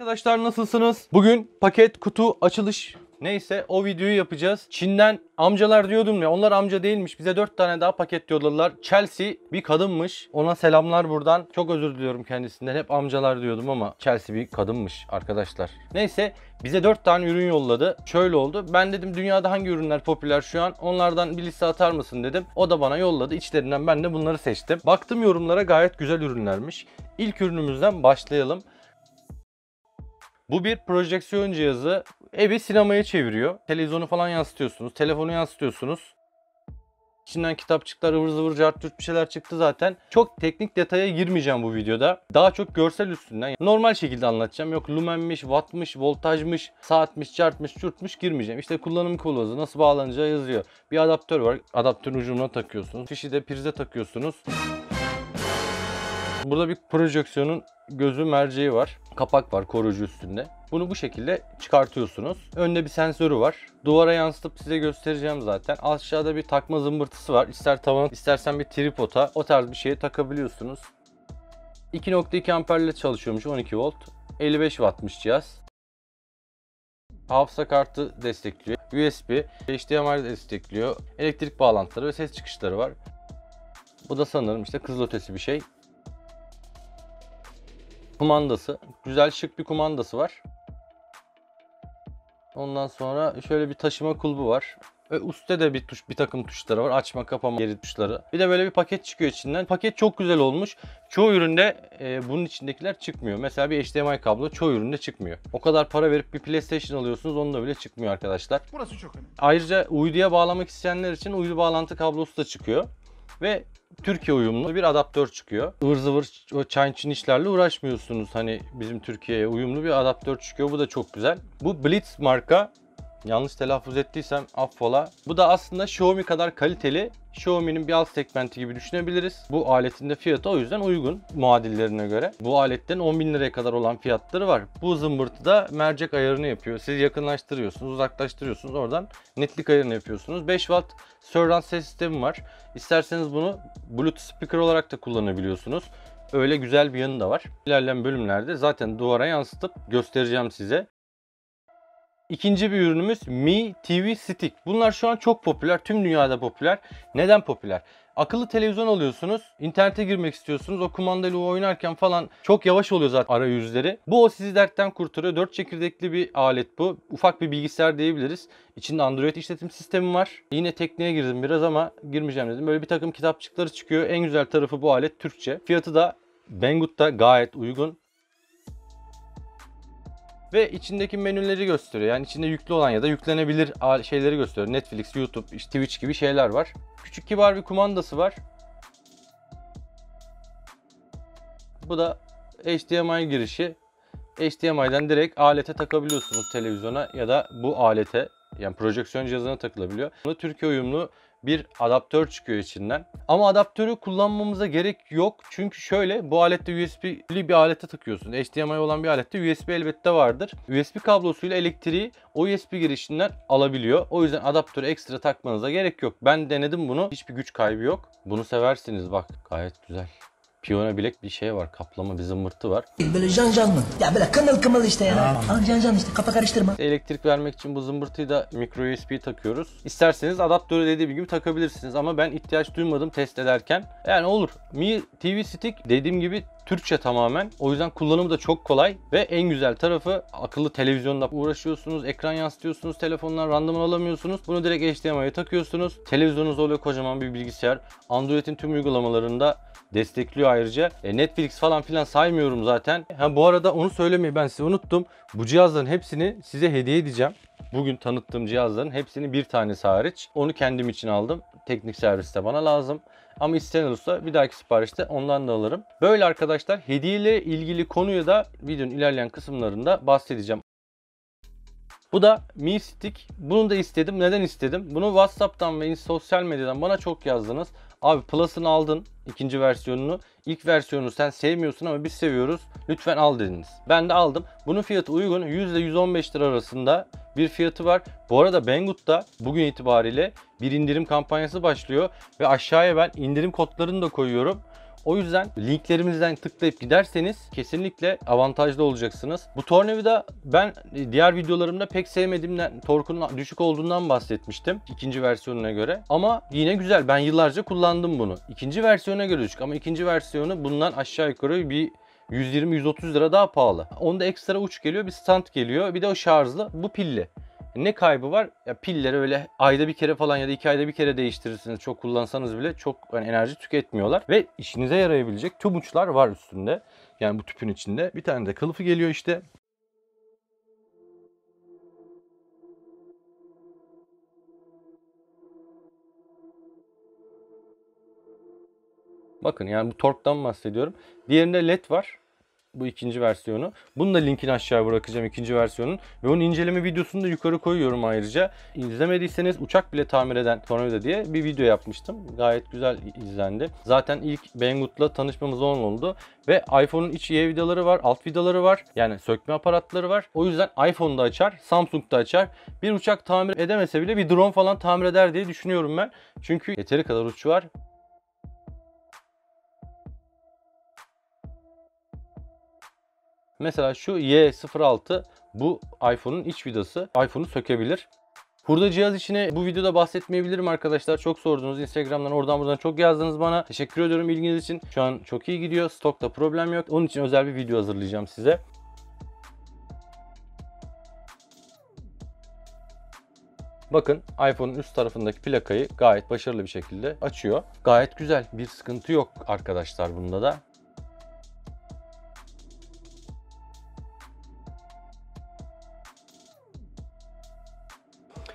Arkadaşlar nasılsınız? Bugün paket kutu açılış neyse o videoyu yapacağız. Çin'den amcalar diyordum ya onlar amca değilmiş. Bize 4 tane daha paket yolladılar. Chelsea bir kadınmış. Ona selamlar buradan. Çok özür diliyorum kendisinden. Hep amcalar diyordum ama Chelsea bir kadınmış arkadaşlar. Neyse bize 4 tane ürün yolladı. Şöyle oldu. Ben dedim dünyada hangi ürünler popüler şu an? Onlardan bir liste atar mısın dedim. O da bana yolladı. İçlerinden ben de bunları seçtim. Baktım yorumlara gayet güzel ürünlermiş. İlk ürünümüzden başlayalım. Bu bir projeksiyon cihazı. Evi sinemaya çeviriyor. Televizyonu falan yansıtıyorsunuz. Telefonu yansıtıyorsunuz. İçinden kitapçıklar, ıvır zıvır, cart bir şeyler çıktı zaten. Çok teknik detaya girmeyeceğim bu videoda. Daha çok görsel üstünden. Normal şekilde anlatacağım. Yok lumenmiş, wattmış, voltajmış, saatmiş, cartmış, çurtmuş girmeyeceğim. İşte kullanım kılavuzu nasıl bağlanacağı yazıyor. Bir adaptör var. Adaptörün ucuna takıyorsunuz. Fişi de prize takıyorsunuz. Burada bir projeksiyonun gözü merceği var. Kapak var koruyucu üstünde. Bunu bu şekilde çıkartıyorsunuz. Önde bir sensörü var. Duvara yansıtıp size göstereceğim zaten. Aşağıda bir takma zımbırtısı var. İster tavana istersen bir tripoda o tarz bir şeye takabiliyorsunuz. 2.2 amperle çalışıyormuş 12 volt. 55 wattmış cihaz. Hafıza kartı destekliyor. USB, HDMI destekliyor. Elektrik bağlantıları ve ses çıkışları var. Bu da sanırım işte kızılötesi bir şey kumandası. Güzel şık bir kumandası var. Ondan sonra şöyle bir taşıma kulbu var. Ve üstte de bir tuş, bir takım tuşları var. Açma, kapama geri tuşları. Bir de böyle bir paket çıkıyor içinden. Paket çok güzel olmuş. Çoğu üründe e, bunun içindekiler çıkmıyor. Mesela bir HDMI kablo çoğu üründe çıkmıyor. O kadar para verip bir PlayStation alıyorsunuz onda bile çıkmıyor arkadaşlar. Burası çok önemli. Ayrıca uyduya bağlamak isteyenler için uydu bağlantı kablosu da çıkıyor. Ve Türkiye uyumlu bir adaptör çıkıyor. Ivır zıvır o çayın çin işlerle uğraşmıyorsunuz. Hani bizim Türkiye'ye uyumlu bir adaptör çıkıyor. Bu da çok güzel. Bu Blitz marka yanlış telaffuz ettiysem affola. Bu da aslında Xiaomi kadar kaliteli. Xiaomi'nin bir alt segmenti gibi düşünebiliriz. Bu aletin de fiyatı o yüzden uygun muadillerine göre. Bu aletten 10 bin liraya kadar olan fiyatları var. Bu zımbırtı da mercek ayarını yapıyor. Siz yakınlaştırıyorsunuz, uzaklaştırıyorsunuz. Oradan netlik ayarını yapıyorsunuz. 5 watt surround ses sistemi var. İsterseniz bunu Bluetooth speaker olarak da kullanabiliyorsunuz. Öyle güzel bir yanı da var. İlerleyen bölümlerde zaten duvara yansıtıp göstereceğim size. İkinci bir ürünümüz Mi TV Stick. Bunlar şu an çok popüler. Tüm dünyada popüler. Neden popüler? Akıllı televizyon alıyorsunuz. internete girmek istiyorsunuz. O kumandayla oynarken falan çok yavaş oluyor zaten arayüzleri. Bu o sizi dertten kurtarıyor. 4 çekirdekli bir alet bu. Ufak bir bilgisayar diyebiliriz. İçinde Android işletim sistemi var. Yine tekniğe girdim biraz ama girmeyeceğim dedim. Böyle bir takım kitapçıkları çıkıyor. En güzel tarafı bu alet Türkçe. Fiyatı da Banggood'da gayet uygun ve içindeki menüleri gösteriyor. Yani içinde yüklü olan ya da yüklenebilir şeyleri gösteriyor. Netflix, YouTube, işte Twitch gibi şeyler var. Küçük kibar bir kumandası var. Bu da HDMI girişi. HDMI'den direkt alete takabiliyorsunuz televizyona ya da bu alete yani projeksiyon cihazına takılabiliyor. Bunu Türkiye uyumlu bir adaptör çıkıyor içinden. Ama adaptörü kullanmamıza gerek yok. Çünkü şöyle bu alette USB'li bir alete takıyorsun. HDMI olan bir alette USB elbette vardır. USB kablosuyla elektriği o USB girişinden alabiliyor. O yüzden adaptörü ekstra takmanıza gerek yok. Ben denedim bunu. Hiçbir güç kaybı yok. Bunu seversiniz bak. Gayet güzel. Piyona bilek bir şey var. Kaplama bir zımbırtı var. Böyle can can mı? Ya böyle kımıl kımıl işte ya. Al can can işte kafa karıştırma. Elektrik vermek için bu zımbırtıyı da micro USB takıyoruz. İsterseniz adaptörü dediğim gibi takabilirsiniz ama ben ihtiyaç duymadım test ederken. Yani olur. Mi TV Stick dediğim gibi Türkçe tamamen. O yüzden kullanımı da çok kolay ve en güzel tarafı akıllı televizyonda uğraşıyorsunuz, ekran yansıtıyorsunuz, telefondan randıman alamıyorsunuz. Bunu direkt HDMI'ye takıyorsunuz. Televizyonunuz oluyor kocaman bir bilgisayar. Android'in tüm uygulamalarında destekliyor ayrıca. E, Netflix falan filan saymıyorum zaten. Ha, bu arada onu söylemeyi ben size unuttum. Bu cihazların hepsini size hediye edeceğim. Bugün tanıttığım cihazların hepsini bir tanesi hariç. Onu kendim için aldım. Teknik serviste bana lazım. Ama isteyen olursa bir dahaki siparişte ondan da alırım. Böyle arkadaşlar hediyeyle ilgili konuyu da videonun ilerleyen kısımlarında bahsedeceğim. Bu da Mi Stick. Bunu da istedim. Neden istedim? Bunu WhatsApp'tan ve sosyal medyadan bana çok yazdınız. Abi Plus'ını aldın ikinci versiyonunu. İlk versiyonunu sen sevmiyorsun ama biz seviyoruz. Lütfen al dediniz. Ben de aldım. Bunun fiyatı uygun. %115 lira arasında bir fiyatı var. Bu arada Banggood'da bugün itibariyle bir indirim kampanyası başlıyor. Ve aşağıya ben indirim kodlarını da koyuyorum. O yüzden linklerimizden tıklayıp giderseniz kesinlikle avantajlı olacaksınız. Bu tornavida ben diğer videolarımda pek sevmediğimden, torkunun düşük olduğundan bahsetmiştim ikinci versiyonuna göre. Ama yine güzel. Ben yıllarca kullandım bunu. İkinci versiyona göre düşük ama ikinci versiyonu bundan aşağı yukarı bir 120-130 lira daha pahalı. Onda ekstra uç geliyor, bir stand geliyor. Bir de o şarjlı. Bu pilli. Ne kaybı var? Ya pilleri öyle ayda bir kere falan ya da iki ayda bir kere değiştirirsiniz. Çok kullansanız bile çok hani enerji tüketmiyorlar. Ve işinize yarayabilecek tüm uçlar var üstünde. Yani bu tüpün içinde. Bir tane de kılıfı geliyor işte. Bakın yani bu torktan bahsediyorum. Diğerinde led var. Bu ikinci versiyonu. Bunun da linkini aşağıya bırakacağım ikinci versiyonun. Ve onun inceleme videosunu da yukarı koyuyorum ayrıca. İzlemediyseniz uçak bile tamir eden tornavida diye bir video yapmıştım. Gayet güzel izlendi. Zaten ilk Banggood'la tanışmamız onun oldu. Ve iPhone'un iç Y vidaları var, alt vidaları var. Yani sökme aparatları var. O yüzden iPhone'da açar, Samsung'da açar. Bir uçak tamir edemese bile bir drone falan tamir eder diye düşünüyorum ben. Çünkü yeteri kadar uçu var. Mesela şu Y06 bu iPhone'un iç vidası. iPhone'u sökebilir. Hurda cihaz içine bu videoda bahsetmeyebilirim arkadaşlar. Çok sordunuz Instagram'dan oradan buradan çok yazdınız bana. Teşekkür ediyorum ilginiz için. Şu an çok iyi gidiyor. Stokta problem yok. Onun için özel bir video hazırlayacağım size. Bakın iPhone'un üst tarafındaki plakayı gayet başarılı bir şekilde açıyor. Gayet güzel. Bir sıkıntı yok arkadaşlar bunda da.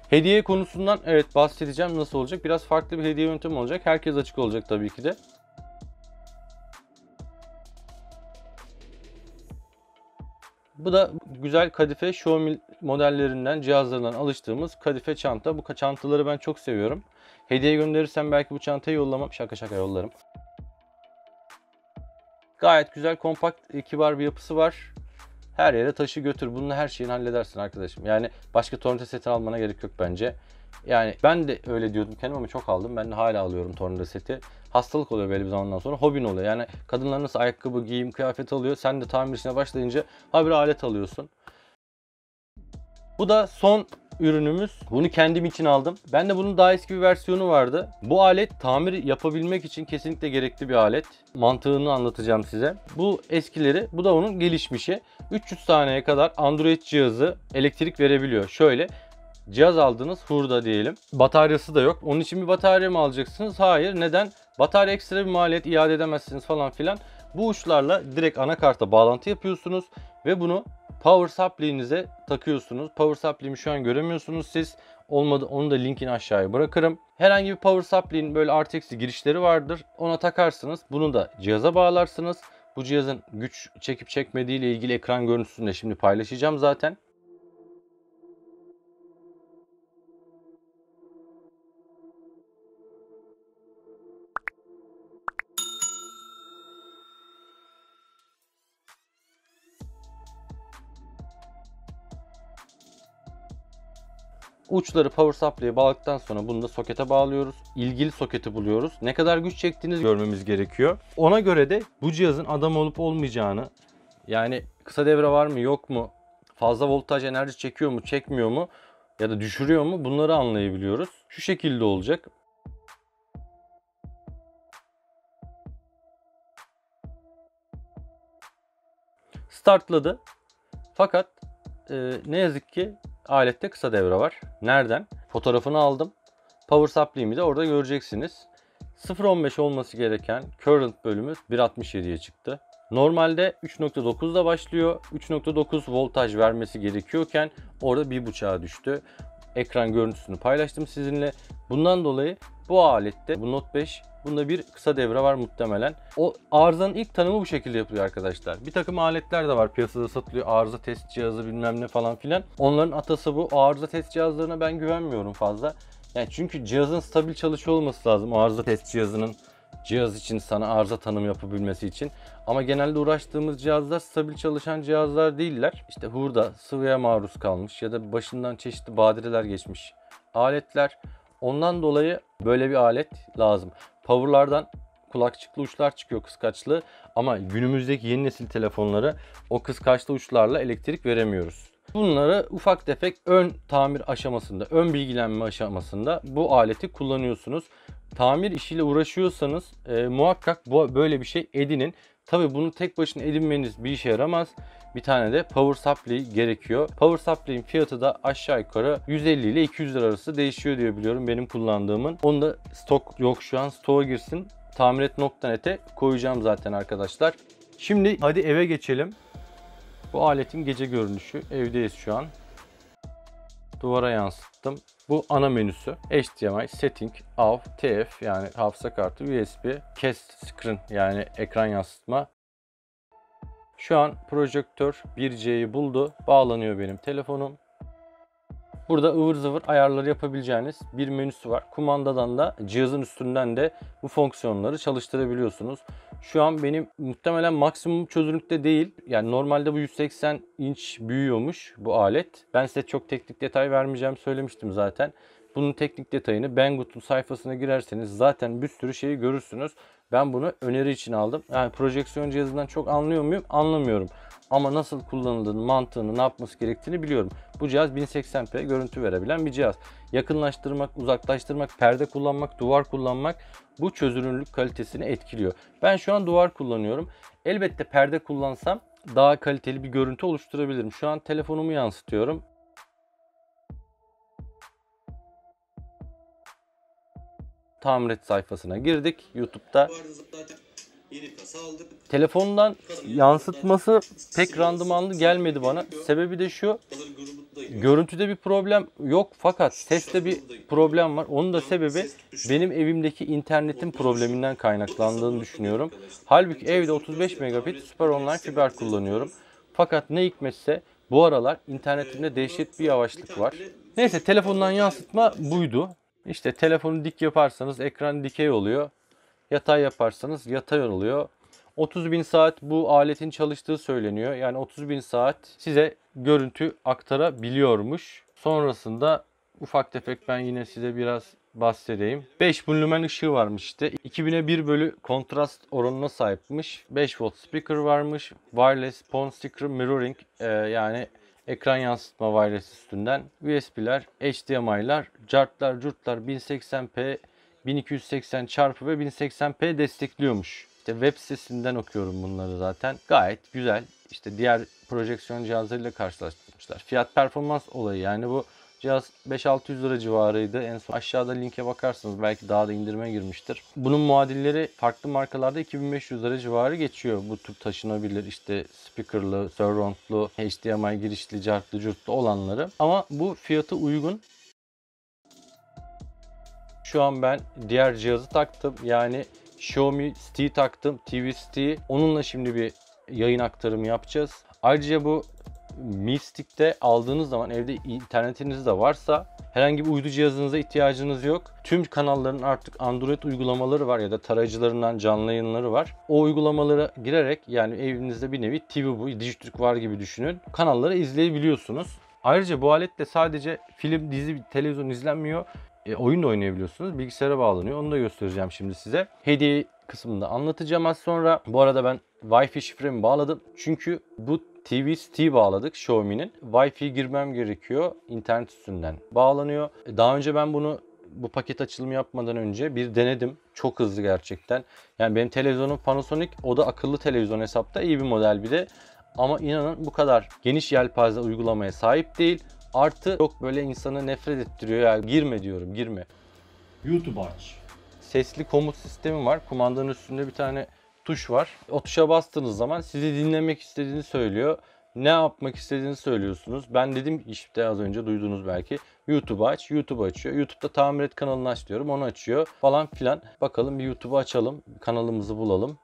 Hediye konusundan evet bahsedeceğim nasıl olacak. Biraz farklı bir hediye yöntemi olacak. Herkes açık olacak tabii ki de. Bu da güzel kadife Xiaomi modellerinden, cihazlarından alıştığımız kadife çanta. Bu çantaları ben çok seviyorum. Hediye gönderirsem belki bu çantayı yollamam. Şaka şaka yollarım. Gayet güzel, kompakt, kibar bir yapısı var. Her yere taşı götür. Bununla her şeyini halledersin arkadaşım. Yani başka tornavida seti almana gerek yok bence. Yani ben de öyle diyordum kendim ama çok aldım. Ben de hala alıyorum tornavida seti. Hastalık oluyor belli bir zamandan sonra. Hobin oluyor. Yani kadınlar nasıl ayakkabı, giyim, kıyafet alıyor. Sen de tamircisine başlayınca habire alet alıyorsun. Bu da son ürünümüz. Bunu kendim için aldım. Ben de bunun daha eski bir versiyonu vardı. Bu alet tamir yapabilmek için kesinlikle gerekli bir alet. Mantığını anlatacağım size. Bu eskileri, bu da onun gelişmişi. 300 taneye kadar Android cihazı elektrik verebiliyor. Şöyle cihaz aldınız hurda diyelim. Bataryası da yok. Onun için bir batarya mı alacaksınız? Hayır. Neden? Batarya ekstra bir maliyet iade edemezsiniz falan filan. Bu uçlarla direkt anakarta bağlantı yapıyorsunuz ve bunu power supply'inize takıyorsunuz. Power supply'imi şu an göremiyorsunuz siz. Olmadı onu da linkini aşağıya bırakırım. Herhangi bir power supply'in böyle RTX girişleri vardır. Ona takarsınız. Bunu da cihaza bağlarsınız. Bu cihazın güç çekip çekmediği ile ilgili ekran görüntüsünü de şimdi paylaşacağım zaten. Uçları power supply'e bağladıktan sonra bunu da sokete bağlıyoruz. İlgili soketi buluyoruz. Ne kadar güç çektiğinizi görmemiz gerekiyor. Ona göre de bu cihazın adam olup olmayacağını yani kısa devre var mı yok mu? Fazla voltaj enerji çekiyor mu çekmiyor mu? Ya da düşürüyor mu? Bunları anlayabiliyoruz. Şu şekilde olacak. Startladı. Fakat e, ne yazık ki alette kısa devre var. Nereden? Fotoğrafını aldım. Power supply'imi de orada göreceksiniz. 0.15 olması gereken current bölümü 1.67'ye çıktı. Normalde 3.9'da başlıyor. 3.9 voltaj vermesi gerekiyorken orada 1.5'a düştü. Ekran görüntüsünü paylaştım sizinle. Bundan dolayı bu alette bu Note 5 bunda bir kısa devre var muhtemelen. O arızanın ilk tanımı bu şekilde yapılıyor arkadaşlar. Bir takım aletler de var piyasada satılıyor. Arıza test cihazı bilmem ne falan filan. Onların atası bu. O arıza test cihazlarına ben güvenmiyorum fazla. Yani çünkü cihazın stabil çalışıyor olması lazım. O arıza test cihazının cihaz için sana arıza tanım yapabilmesi için. Ama genelde uğraştığımız cihazlar stabil çalışan cihazlar değiller. İşte hurda sıvıya maruz kalmış ya da başından çeşitli badireler geçmiş aletler. Ondan dolayı böyle bir alet lazım. Power'lardan kulakçıklı uçlar çıkıyor kıskaçlı ama günümüzdeki yeni nesil telefonları o kıskaçlı uçlarla elektrik veremiyoruz. Bunları ufak tefek ön tamir aşamasında, ön bilgilenme aşamasında bu aleti kullanıyorsunuz. Tamir işiyle uğraşıyorsanız e, muhakkak bu böyle bir şey edinin. Tabi bunu tek başına edinmeniz bir işe yaramaz. Bir tane de power supply gerekiyor. Power supply'in fiyatı da aşağı yukarı 150 ile 200 lira arası değişiyor diye biliyorum benim kullandığımın. Onu da stok yok şu an stoğa girsin. Tamiret.net'e koyacağım zaten arkadaşlar. Şimdi hadi eve geçelim. Bu aletin gece görünüşü. Evdeyiz şu an. Duvara yansıttım. Bu ana menüsü. HDMI, Setting, AV, TF yani hafıza kartı, USB, Cast Screen yani ekran yansıtma. Şu an projektör 1C'yi buldu. Bağlanıyor benim telefonum. Burada ıvır zıvır ayarları yapabileceğiniz bir menüsü var. Kumandadan da cihazın üstünden de bu fonksiyonları çalıştırabiliyorsunuz. Şu an benim muhtemelen maksimum çözünürlükte değil. Yani normalde bu 180 inç büyüyormuş bu alet. Ben size çok teknik detay vermeyeceğim söylemiştim zaten. Bunun teknik detayını Banggood'un sayfasına girerseniz zaten bir sürü şeyi görürsünüz. Ben bunu öneri için aldım. Yani projeksiyon cihazından çok anlıyor muyum? Anlamıyorum. Ama nasıl kullanıldığını, mantığını, ne yapması gerektiğini biliyorum. Bu cihaz 1080p görüntü verebilen bir cihaz. Yakınlaştırmak, uzaklaştırmak, perde kullanmak, duvar kullanmak bu çözünürlük kalitesini etkiliyor. Ben şu an duvar kullanıyorum. Elbette perde kullansam daha kaliteli bir görüntü oluşturabilirim. Şu an telefonumu yansıtıyorum. Tamiret sayfasına girdik YouTube'da. Telefondan yansıtması pek randımanlı gelmedi bana. Sebebi de şu. Görüntüde bir problem yok fakat seste bir problem var. Onun da sebebi benim evimdeki internetin probleminden kaynaklandığını düşünüyorum. Halbuki evde 35 megabit süper online fiber kullanıyorum. Fakat ne hikmetse bu aralar internetimde dehşet bir yavaşlık var. Neyse telefondan yansıtma buydu. İşte telefonu dik yaparsanız ekran dikey oluyor. Yatay yaparsanız yatay oluyor. 30 bin saat bu aletin çalıştığı söyleniyor. Yani 30 bin saat size görüntü aktarabiliyormuş. Sonrasında ufak tefek ben yine size biraz bahsedeyim. 5 lumen ışığı varmış işte. 2000'e 1 bölü kontrast oranına sahipmiş. 5 volt speaker varmış. Wireless phone sticker mirroring e, yani ekran yansıtma wireless üstünden. USB'ler, HDMI'lar, cartlar, curtlar 1080p 1280 çarpı ve 1080p destekliyormuş. İşte web sitesinden okuyorum bunları zaten. Gayet güzel. İşte diğer projeksiyon cihazlarıyla karşılaştırmışlar. Fiyat performans olayı yani bu cihaz 5-600 lira civarıydı. En son aşağıda linke bakarsanız belki daha da indirime girmiştir. Bunun muadilleri farklı markalarda 2500 lira civarı geçiyor. Bu tür taşınabilir işte speakerlı, surroundlu, HDMI girişli, cartlı, curtlu olanları. Ama bu fiyatı uygun. Şu an ben diğer cihazı taktım. Yani Xiaomi Stick'i taktım. TV Stick'i. Onunla şimdi bir yayın aktarımı yapacağız. Ayrıca bu Mi Stick'te aldığınız zaman evde internetiniz de varsa herhangi bir uydu cihazınıza ihtiyacınız yok. Tüm kanalların artık Android uygulamaları var ya da tarayıcılarından canlı yayınları var. O uygulamalara girerek yani evinizde bir nevi TV bu, Dijitürk var gibi düşünün. Kanalları izleyebiliyorsunuz. Ayrıca bu aletle sadece film, dizi, televizyon izlenmiyor. E, oyun da oynayabiliyorsunuz. Bilgisayara bağlanıyor. Onu da göstereceğim şimdi size. Hediye kısmında anlatacağım az sonra. Bu arada ben Wi-Fi şifremi bağladım. Çünkü bu TV Stick bağladık Xiaomi'nin. Wi-Fi girmem gerekiyor. İnternet üstünden bağlanıyor. E, Daha önce ben bunu bu paket açılımı yapmadan önce bir denedim. Çok hızlı gerçekten. Yani benim televizyonum Panasonic. O da akıllı televizyon hesapta. iyi bir model bir de. Ama inanın bu kadar geniş yelpaze uygulamaya sahip değil. Artı çok böyle insanı nefret ettiriyor. Yani girme diyorum girme. YouTube aç. Sesli komut sistemi var. Kumandanın üstünde bir tane tuş var. O tuşa bastığınız zaman sizi dinlemek istediğini söylüyor. Ne yapmak istediğini söylüyorsunuz. Ben dedim işte az önce duydunuz belki. YouTube aç. YouTube açıyor. YouTube'da tamir et kanalını aç diyorum. Onu açıyor falan filan. Bakalım bir YouTube'u açalım. Kanalımızı bulalım.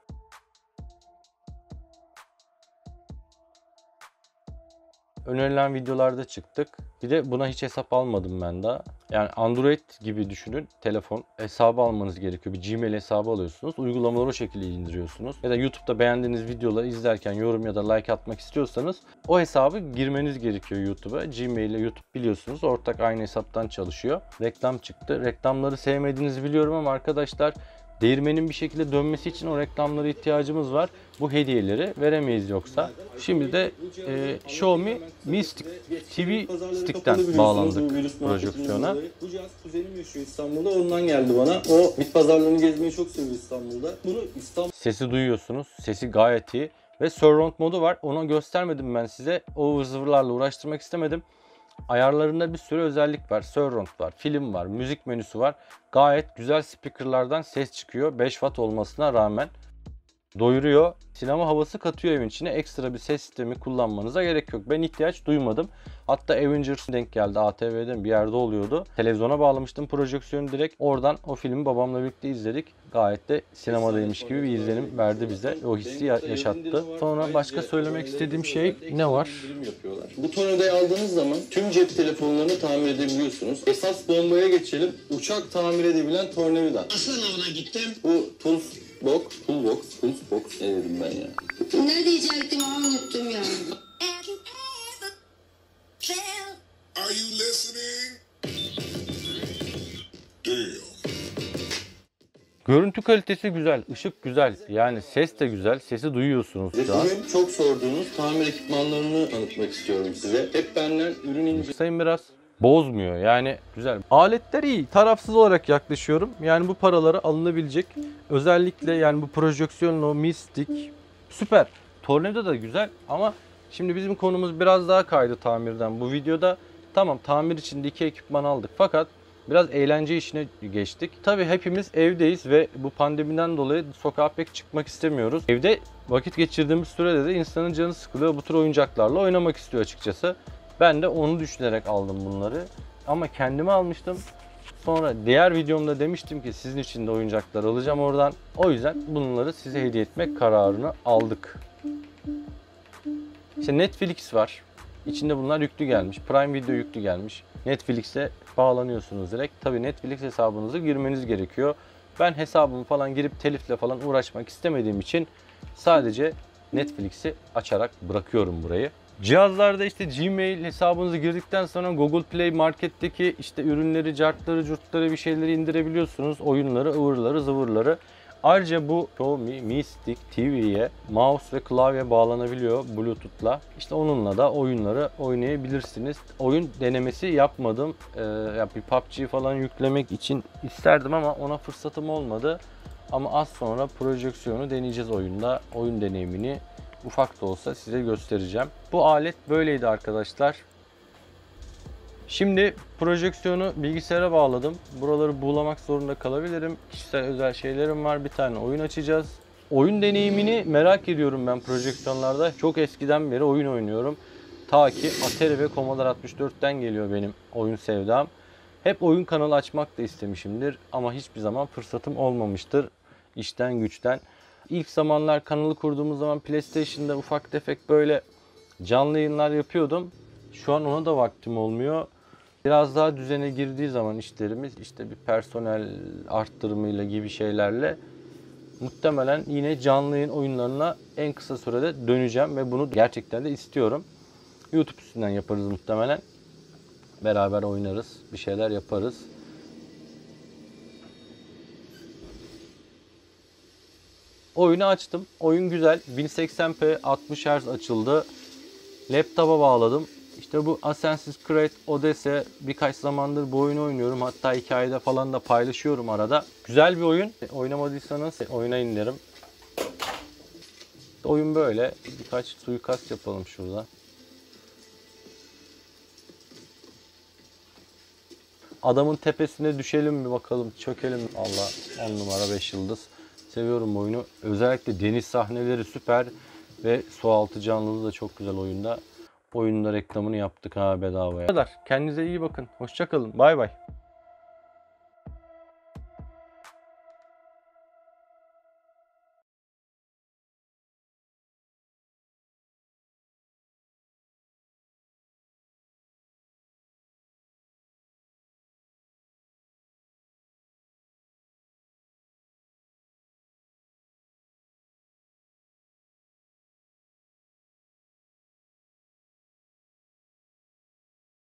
Önerilen videolarda çıktık. Bir de buna hiç hesap almadım ben daha. Yani Android gibi düşünün. Telefon hesabı almanız gerekiyor. Bir Gmail hesabı alıyorsunuz. Uygulamaları o şekilde indiriyorsunuz. Ya da YouTube'da beğendiğiniz videoları izlerken yorum ya da like atmak istiyorsanız o hesabı girmeniz gerekiyor YouTube'a. Gmail ile YouTube biliyorsunuz. Ortak aynı hesaptan çalışıyor. Reklam çıktı. Reklamları sevmediğinizi biliyorum ama arkadaşlar değirmenin bir şekilde dönmesi için o reklamlara ihtiyacımız var. Bu hediyeleri veremeyiz yoksa. Şimdi de e, Xiaomi Mi Stick TV Stick'ten bağlandık projeksiyona. Bu cihaz kuzenim yaşıyor İstanbul'da ondan geldi bana. O bit pazarlarını gezmeyi çok seviyor İstanbul'da. Bunu İstanbul Sesi duyuyorsunuz. Sesi gayet iyi. Ve surround modu var. Onu göstermedim ben size. O ıvır zıvırlarla uğraştırmak istemedim. Ayarlarında bir sürü özellik var. Surround var, film var, müzik menüsü var. Gayet güzel speakerlardan ses çıkıyor. 5 watt olmasına rağmen. Doyuruyor. Sinema havası katıyor evin içine. Ekstra bir ses sistemi kullanmanıza gerek yok. Ben ihtiyaç duymadım. Hatta Avengers denk geldi. ATV'de bir yerde oluyordu. Televizyona bağlamıştım projeksiyonu direkt. Oradan o filmi babamla birlikte izledik. Gayet de sinemadaymış gibi bir izlenim verdi bize. O hissi ya- yaşattı. Sonra başka söylemek istediğim şey ne var? Bu tornavidayı aldığınız zaman tüm cep telefonlarını tamir edebiliyorsunuz. Esas bombaya geçelim. Uçak tamir edebilen tornavida. Sınavına gittim. Bu Toolbox, Toolbox, Toolbox ne dedim ben ya? Ne diyecektim ama unuttum ya. Are you listening? Damn. Görüntü kalitesi güzel, ışık güzel. Yani ses de güzel. Sesi duyuyorsunuz Ve şu an. bugün çok sorduğunuz tamir ekipmanlarını tanıtmak istiyorum size. Hep benden ürün ince Sayın biraz bozmuyor. Yani güzel. Aletler iyi. Tarafsız olarak yaklaşıyorum. Yani bu paralara alınabilecek. Özellikle yani bu projeksiyonlu mistik süper. Tornado da güzel ama şimdi bizim konumuz biraz daha kaydı tamirden. Bu videoda tamam tamir için iki ekipman aldık fakat biraz eğlence işine geçtik. Tabii hepimiz evdeyiz ve bu pandemiden dolayı sokağa pek çıkmak istemiyoruz. Evde vakit geçirdiğimiz sürede de insanın canı sıkılıyor. Bu tür oyuncaklarla oynamak istiyor açıkçası. Ben de onu düşünerek aldım bunları. Ama kendime almıştım. Sonra diğer videomda demiştim ki sizin için de oyuncaklar alacağım oradan. O yüzden bunları size hediye etmek kararını aldık. İşte Netflix var. İçinde bunlar yüklü gelmiş. Prime Video yüklü gelmiş. Netflix'e bağlanıyorsunuz direkt. Tabii Netflix hesabınızı girmeniz gerekiyor. Ben hesabımı falan girip telifle falan uğraşmak istemediğim için sadece Netflix'i açarak bırakıyorum burayı. Cihazlarda işte Gmail hesabınızı girdikten sonra Google Play Market'teki işte ürünleri, cartları, curtları bir şeyleri indirebiliyorsunuz. Oyunları, ıvırları, zıvırları. Ayrıca bu Xiaomi Mi Stick TV'ye mouse ve klavye bağlanabiliyor Bluetooth'la. İşte onunla da oyunları oynayabilirsiniz. Oyun denemesi yapmadım. Ee, ya bir PUBG falan yüklemek için isterdim ama ona fırsatım olmadı. Ama az sonra projeksiyonu deneyeceğiz oyunda. Oyun deneyimini ufak da olsa size göstereceğim. Bu alet böyleydi arkadaşlar. Şimdi projeksiyonu bilgisayara bağladım. Buraları buğulamak zorunda kalabilirim. Kişisel özel şeylerim var. Bir tane oyun açacağız. Oyun deneyimini merak ediyorum ben projeksiyonlarda. Çok eskiden beri oyun oynuyorum. Ta ki Atari ve Commodore 64'ten geliyor benim oyun sevdam. Hep oyun kanalı açmak da istemişimdir ama hiçbir zaman fırsatım olmamıştır işten güçten. İlk zamanlar kanalı kurduğumuz zaman PlayStation'da ufak tefek böyle canlı yayınlar yapıyordum. Şu an ona da vaktim olmuyor. Biraz daha düzene girdiği zaman işlerimiz işte bir personel arttırımıyla gibi şeylerle muhtemelen yine canlı yayın oyunlarına en kısa sürede döneceğim ve bunu gerçekten de istiyorum. YouTube üstünden yaparız muhtemelen. Beraber oynarız, bir şeyler yaparız. Oyunu açtım. Oyun güzel. 1080p 60 Hz açıldı. Laptopa bağladım. İşte bu Assassin's Creed Odyssey birkaç zamandır bu oyunu oynuyorum. Hatta hikayede falan da paylaşıyorum arada. Güzel bir oyun. E, Oynamadıysanız oynayın derim. Oyun böyle. Birkaç suikast yapalım şurada. Adamın tepesine düşelim bir bakalım. Çökelim. Allah 10 numara 5 yıldız. Seviyorum bu oyunu. Özellikle deniz sahneleri süper. Ve su altı canlılığı da çok güzel oyunda. Oyunda reklamını yaptık ha bedavaya. Bu kadar. Kendinize iyi bakın. Hoşçakalın. Bay bay.